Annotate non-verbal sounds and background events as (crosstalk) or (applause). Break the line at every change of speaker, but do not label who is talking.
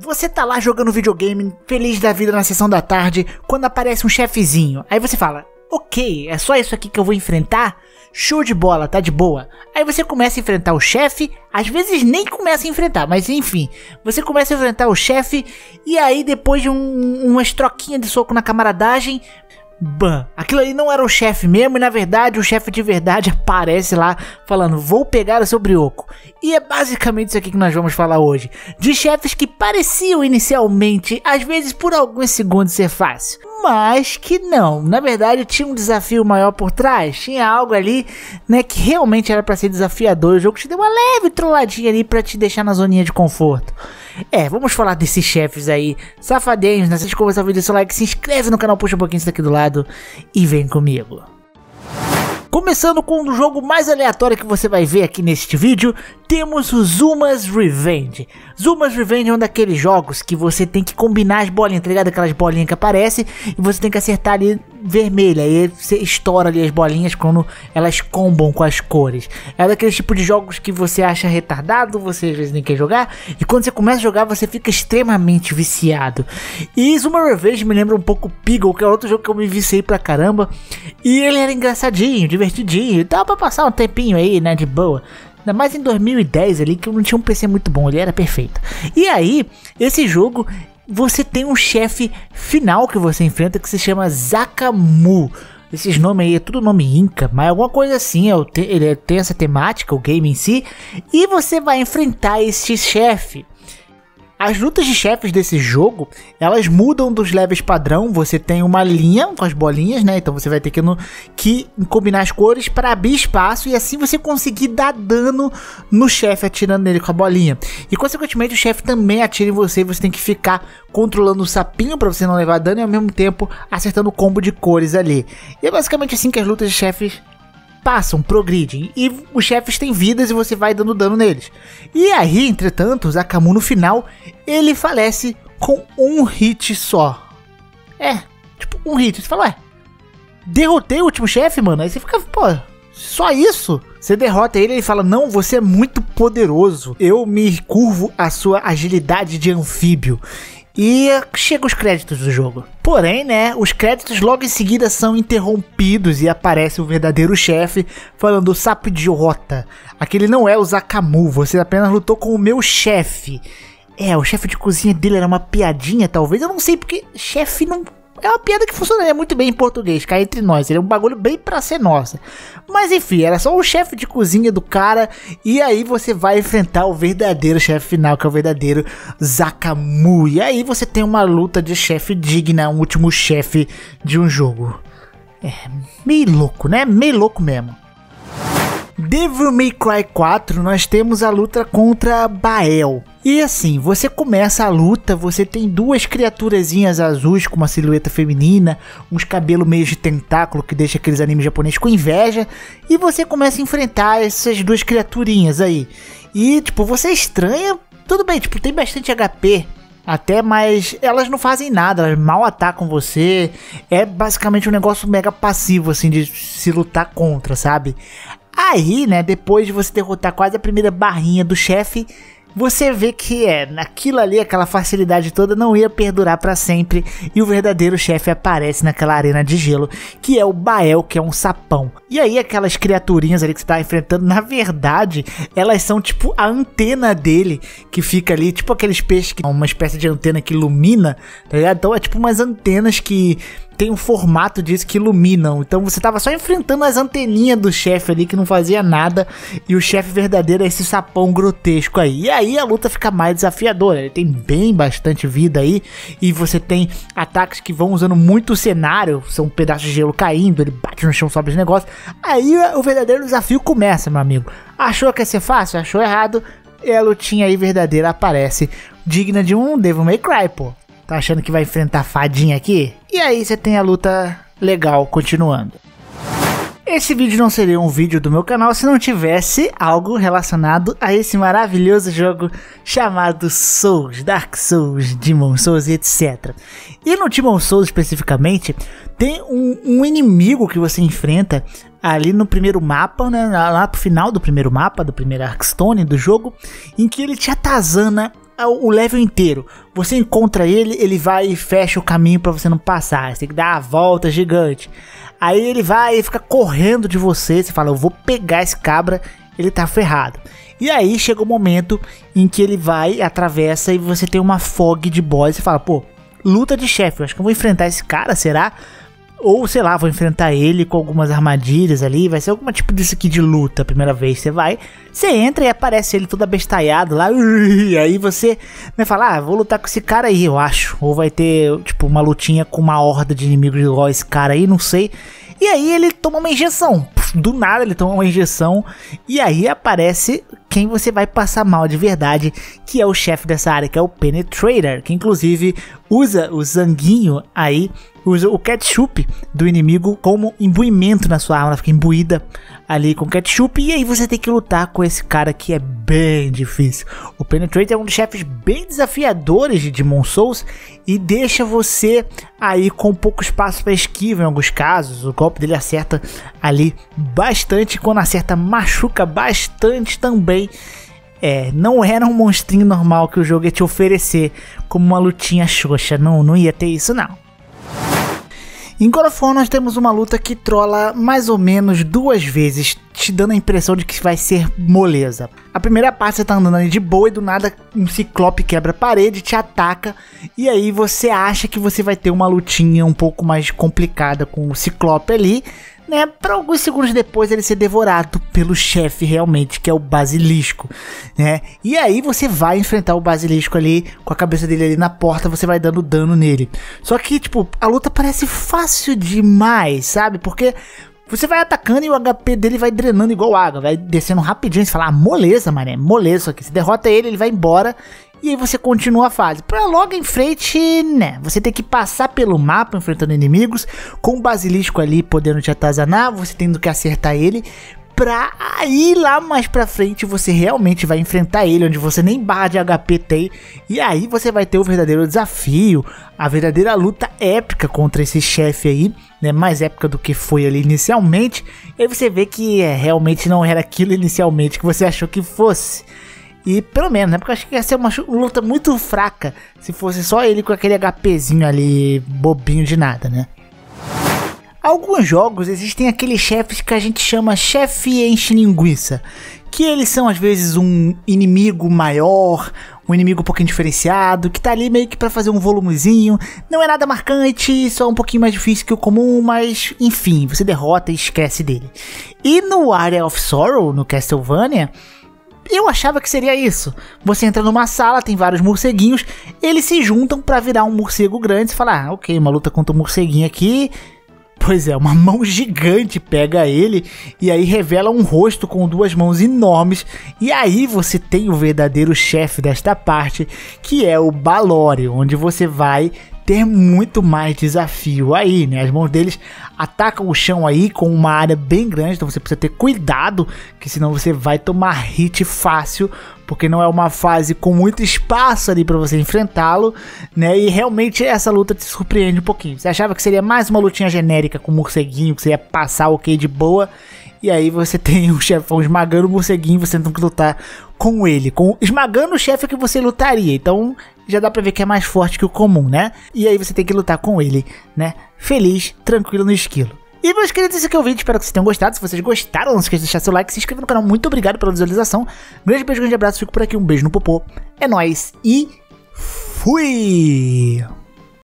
Você tá lá jogando videogame, feliz da vida na sessão da tarde, quando aparece um chefezinho. Aí você fala: Ok, é só isso aqui que eu vou enfrentar? Show de bola, tá de boa. Aí você começa a enfrentar o chefe, às vezes nem começa a enfrentar, mas enfim, você começa a enfrentar o chefe e aí depois de um, umas troquinhas de soco na camaradagem, Ban. Aquilo ali não era o chefe mesmo, e na verdade o chefe de verdade (laughs) aparece lá falando: Vou pegar o seu brioco. E é basicamente isso aqui que nós vamos falar hoje. De chefes que pareciam inicialmente, às vezes por alguns segundos, ser fácil. Mas que não, na verdade tinha um desafio maior por trás, tinha algo ali, né, que realmente era para ser desafiador. O jogo te deu uma leve trolladinha ali para te deixar na zoninha de conforto. É, vamos falar desses chefes aí, safadinhos, nessa de começar o vídeo, seu like, se inscreve no canal, puxa um pouquinho isso daqui do lado e vem comigo. Começando com o jogo mais aleatório que você vai ver aqui neste vídeo, temos o Zuma's Revenge. Zuma's Revenge é um daqueles jogos que você tem que combinar as bolinhas, tá ligado? Aquelas bolinhas que aparecem e você tem que acertar ali vermelha. E você estoura ali as bolinhas quando elas combam com as cores. É daquele tipo de jogos que você acha retardado, você às vezes nem quer jogar. E quando você começa a jogar, você fica extremamente viciado. E Zuma Revenge me lembra um pouco Piggle, que é outro jogo que eu me viciei pra caramba. E ele era engraçadinho, divertidinho. Dava pra passar um tempinho aí, né? De boa. Ainda mais em 2010 ali, que eu não tinha um PC muito bom, ele era perfeito. E aí, esse jogo, você tem um chefe final que você enfrenta que se chama Zakamu. Esses nomes aí é tudo nome Inca, mas alguma coisa assim, é ele tem essa temática, o game em si. E você vai enfrentar este chefe. As lutas de chefes desse jogo, elas mudam dos levels padrão. Você tem uma linha com as bolinhas, né? Então você vai ter que, no, que combinar as cores para abrir espaço e assim você conseguir dar dano no chefe atirando nele com a bolinha. E consequentemente o chefe também atira em você e você tem que ficar controlando o sapinho para você não levar dano e ao mesmo tempo acertando o combo de cores ali. E é basicamente assim que as lutas de chefes passam, progridem, e os chefes têm vidas e você vai dando dano neles. E aí, entretanto, Zakamu no final, ele falece com um hit só. É, tipo, um hit. Você fala, ué, derrotei o último chefe, mano. Aí você fica, pô, só isso? Você derrota ele e ele fala: Não, você é muito poderoso. Eu me curvo à sua agilidade de anfíbio. E chega os créditos do jogo. Porém, né, os créditos logo em seguida são interrompidos e aparece o verdadeiro chefe falando sapo idiota. Aquele não é o Zakamu, você apenas lutou com o meu chefe. É, o chefe de cozinha dele era uma piadinha, talvez. Eu não sei porque chefe não é uma piada que funcionaria muito bem em português, cá entre nós. Ele é um bagulho bem pra ser nossa. Mas enfim, era só o chefe de cozinha do cara. E aí você vai enfrentar o verdadeiro chefe final, que é o verdadeiro Zakamu. E aí você tem uma luta de chefe digna, um último chefe de um jogo. É meio louco, né? Meio louco mesmo. Devil May Cry 4, nós temos a luta contra Bael. E assim, você começa a luta, você tem duas criaturazinhas azuis com uma silhueta feminina, uns cabelos meio de tentáculo que deixa aqueles animes japoneses com inveja, e você começa a enfrentar essas duas criaturinhas aí. E tipo, você é estranha, tudo bem, tipo, tem bastante HP, até, mas elas não fazem nada, elas mal atacam você. É basicamente um negócio mega passivo, assim, de se lutar contra, sabe? Aí, né, depois de você derrotar quase a primeira barrinha do chefe, você vê que é naquilo ali, aquela facilidade toda não ia perdurar para sempre e o verdadeiro chefe aparece naquela arena de gelo, que é o Bael, que é um sapão. E aí aquelas criaturinhas ali que você tá enfrentando, na verdade, elas são tipo a antena dele, que fica ali, tipo aqueles peixes que uma espécie de antena que ilumina, tá ligado? Então é tipo umas antenas que tem um formato disso que iluminam. Então você tava só enfrentando as anteninhas do chefe ali que não fazia nada. E o chefe verdadeiro é esse sapão grotesco aí. E aí a luta fica mais desafiadora. Ele tem bem bastante vida aí. E você tem ataques que vão usando muito o cenário. São pedaços de gelo caindo. Ele bate no chão, sobe os negócios. Aí o verdadeiro desafio começa, meu amigo. Achou que ia ser fácil? Achou errado. E a lutinha aí verdadeira aparece. Digna de um Devil May Cry, pô. Tá achando que vai enfrentar fadinha aqui? E aí você tem a luta legal continuando. Esse vídeo não seria um vídeo do meu canal se não tivesse algo relacionado a esse maravilhoso jogo chamado Souls, Dark Souls, Demon Souls e etc. E no Demon Souls especificamente, tem um, um inimigo que você enfrenta ali no primeiro mapa, né, lá pro final do primeiro mapa, do primeiro Arkstone do jogo, em que ele te atazana o level inteiro. Você encontra ele, ele vai e fecha o caminho para você não passar. Você tem que dar a volta gigante. Aí ele vai e fica correndo de você. Você fala, eu vou pegar esse cabra, ele tá ferrado. E aí chega o momento em que ele vai, atravessa e você tem uma fog de boss. Você fala, pô, luta de chefe, eu acho que eu vou enfrentar esse cara, será? Ou, sei lá, vou enfrentar ele com algumas armadilhas ali. Vai ser algum tipo disso aqui de luta primeira vez. Você vai, você entra e aparece ele todo abestalhado lá. E (laughs) aí você vai falar, ah, vou lutar com esse cara aí, eu acho. Ou vai ter, tipo, uma lutinha com uma horda de inimigos igual esse cara aí, não sei. E aí ele toma uma injeção. Do nada ele toma uma injeção. E aí aparece quem você vai passar mal de verdade, que é o chefe dessa área, que é o Penetrator, que inclusive usa o zanguinho aí, usa o ketchup do inimigo como imbuimento na sua arma, ela fica imbuída ali com ketchup, e aí você tem que lutar com esse cara que é bem difícil. O Penetrator é um dos chefes bem desafiadores de Demon Souls e deixa você aí com pouco espaço para esquiva em alguns casos. O golpe dele acerta ali bastante, quando acerta machuca bastante também. É, não era um monstrinho normal que o jogo ia te oferecer como uma lutinha xoxa, não, não ia ter isso não. Em God of War nós temos uma luta que trola mais ou menos duas vezes, te dando a impressão de que vai ser moleza. A primeira parte você tá andando ali de boa e do nada um ciclope quebra a parede, te ataca e aí você acha que você vai ter uma lutinha um pouco mais complicada com o ciclope ali, né, para alguns segundos depois ele ser devorado pelo chefe realmente, que é o basilisco, né? E aí você vai enfrentar o basilisco ali com a cabeça dele ali na porta, você vai dando dano nele. Só que, tipo, a luta parece fácil demais, sabe? Porque você vai atacando e o HP dele vai drenando igual água, vai descendo rapidinho. Você fala, ah, moleza, mané, moleza aqui. Você derrota ele, ele vai embora e aí você continua a fase. Pra logo em frente, né? Você tem que passar pelo mapa enfrentando inimigos, com o basilisco ali podendo te atazanar, você tendo que acertar ele. Pra aí lá mais pra frente você realmente vai enfrentar ele, onde você nem barra de HP tem. E aí você vai ter o verdadeiro desafio, a verdadeira luta épica contra esse chefe aí, né? Mais épica do que foi ali inicialmente. E aí você vê que é, realmente não era aquilo inicialmente que você achou que fosse. E pelo menos, né? Porque eu acho que ia ser uma luta muito fraca se fosse só ele com aquele HPzinho ali, bobinho de nada, né? Alguns jogos existem aqueles chefes que a gente chama chefe enche linguiça, que eles são às vezes um inimigo maior, um inimigo um pouquinho diferenciado, que tá ali meio que para fazer um volumezinho, não é nada marcante, só um pouquinho mais difícil que o comum, mas enfim, você derrota e esquece dele. E no Area of Sorrow, no Castlevania, eu achava que seria isso. Você entra numa sala, tem vários morceguinhos, eles se juntam para virar um morcego grande e falar: ah, ok, uma luta contra um morceguinho aqui. Pois é, uma (laughs) mão gigante pega ele e aí revela um rosto com duas mãos enormes. E aí você tem o verdadeiro chefe desta parte, que é o Balori, onde você vai ter muito mais desafio aí, né? As mãos deles atacam o chão aí com uma área bem grande, então você precisa ter cuidado, que senão você vai tomar hit fácil, porque não é uma fase com muito espaço ali para você enfrentá-lo, né? E realmente essa luta te surpreende um pouquinho. Você achava que seria mais uma lutinha genérica com morceguinho, que você ia passar ok de boa, e aí você (laughs) tem o chefão esmagando o morceguinho, você tem que lutar com ele, com esmagando o chefe que você lutaria. Então já dá pra ver que é mais forte que o comum, né? E aí você tem que lutar com ele, né? Feliz, tranquilo no esquilo. E meus queridos, esse aqui é o vídeo, espero que vocês tenham gostado. Se vocês gostaram, não se esqueça de deixar seu like, se inscrever no canal. Muito obrigado pela visualização. Grande beijo, grande abraço, fico por aqui, um beijo no popô. É nóis e fui!